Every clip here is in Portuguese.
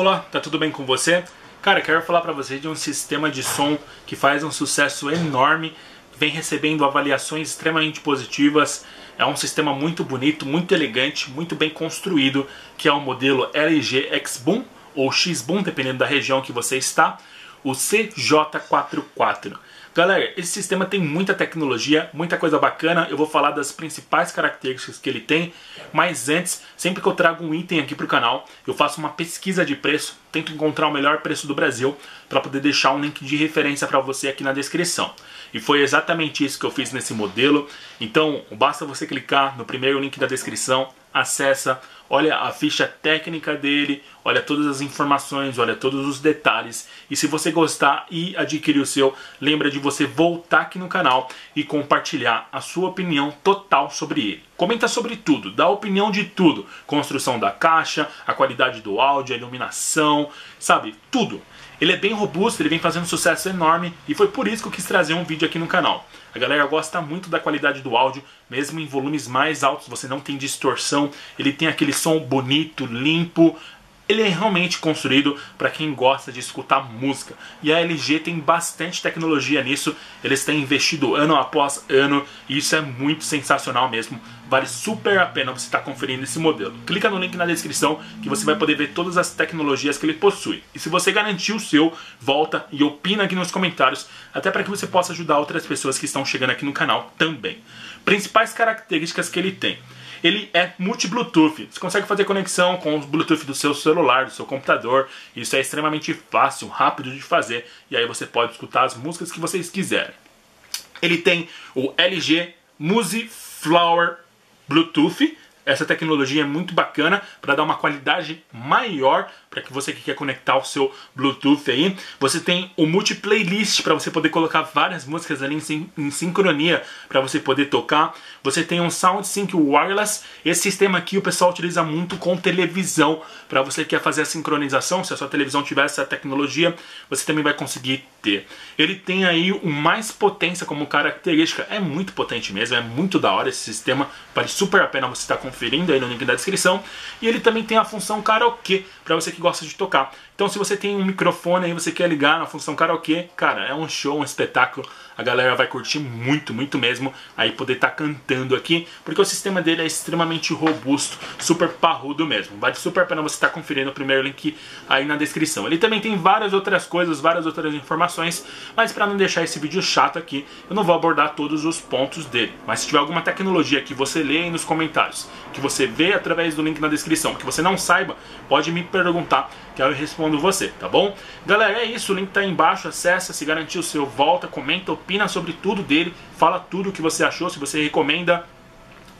Olá, tá tudo bem com você? Cara, quero falar para você de um sistema de som que faz um sucesso enorme, vem recebendo avaliações extremamente positivas. É um sistema muito bonito, muito elegante, muito bem construído, que é o modelo LG X-Boom ou X-Boom, dependendo da região que você está, o CJ44. Galera, esse sistema tem muita tecnologia, muita coisa bacana. Eu vou falar das principais características que ele tem, mas antes, sempre que eu trago um item aqui para o canal, eu faço uma pesquisa de preço, tento encontrar o melhor preço do Brasil para poder deixar um link de referência para você aqui na descrição. E foi exatamente isso que eu fiz nesse modelo. Então, basta você clicar no primeiro link da descrição, acessa, olha a ficha técnica dele, olha todas as informações, olha todos os detalhes. E se você gostar e adquirir o seu, lembra de você voltar aqui no canal e compartilhar a sua opinião total sobre ele. Comenta sobre tudo, dá opinião de tudo. Construção da caixa, a qualidade do áudio, a iluminação, sabe? Tudo. Ele é bem robusto, ele vem fazendo um sucesso enorme e foi por isso que eu quis trazer um vídeo aqui no canal. A galera gosta muito da qualidade do áudio, mesmo em volumes mais altos você não tem distorção, ele tem aquele som bonito, limpo, ele é realmente construído para quem gosta de escutar música. E a LG tem bastante tecnologia nisso, eles têm investido ano após ano, e isso é muito sensacional mesmo. Vale super a pena você estar tá conferindo esse modelo. Clica no link na descrição que você vai poder ver todas as tecnologias que ele possui. E se você garantir o seu, volta e opina aqui nos comentários, até para que você possa ajudar outras pessoas que estão chegando aqui no canal também. Principais características que ele tem ele é multi-Bluetooth. Você consegue fazer conexão com o Bluetooth do seu celular, do seu computador. Isso é extremamente fácil, rápido de fazer. E aí você pode escutar as músicas que vocês quiserem. Ele tem o LG Music Flower Bluetooth. Essa tecnologia é muito bacana para dar uma qualidade maior para que você que quer conectar o seu Bluetooth aí. Você tem o multi-playlist para você poder colocar várias músicas ali em, em sincronia para você poder tocar. Você tem um SoundSync Wireless. Esse sistema aqui o pessoal utiliza muito com televisão para você que quer fazer a sincronização. Se a sua televisão tiver essa tecnologia, você também vai conseguir ter. Ele tem aí o mais potência como característica. É muito potente mesmo, é muito da hora esse sistema. Vale super a pena você estar conferindo aí no link da descrição. E ele também tem a função karaokê para você que gosta de tocar. Então se você tem um microfone aí, você quer ligar na função karaokê, cara, é um show, um espetáculo. A galera vai curtir muito, muito mesmo aí poder estar tá cantando aqui, porque o sistema dele é extremamente robusto, super parrudo mesmo. Vale super a pena você estar tá conferindo o primeiro link aí na descrição. Ele também tem várias outras coisas, várias outras informações, mas para não deixar esse vídeo chato aqui, eu não vou abordar todos os pontos dele. Mas se tiver alguma tecnologia que você lê aí nos comentários, que você vê através do link na descrição, que você não saiba, pode me perguntar que eu respondo você, tá bom? Galera, é isso, o link tá aí embaixo, acessa, se garantir o seu, volta, comenta, opina sobre tudo dele, fala tudo o que você achou, se você recomenda.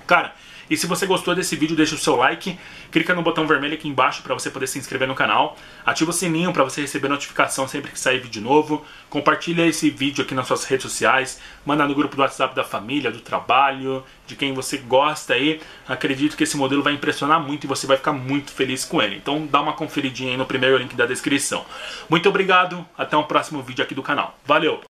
Cara, e se você gostou desse vídeo, deixa o seu like, clica no botão vermelho aqui embaixo para você poder se inscrever no canal, ativa o sininho para você receber notificação sempre que sair vídeo novo, compartilha esse vídeo aqui nas suas redes sociais, manda no grupo do WhatsApp da família, do trabalho, de quem você gosta aí. Acredito que esse modelo vai impressionar muito e você vai ficar muito feliz com ele. Então dá uma conferidinha aí no primeiro link da descrição. Muito obrigado, até um próximo vídeo aqui do canal. Valeu!